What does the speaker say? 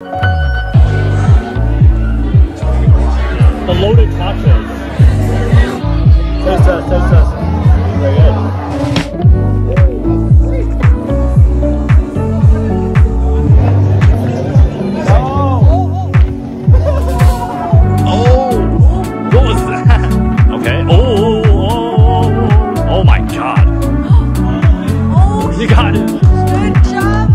The loaded tacos. Taste test, test. Very good. Oh. oh. What was that? Okay. Oh, oh, oh, oh, oh. oh my God. You got it. Good job.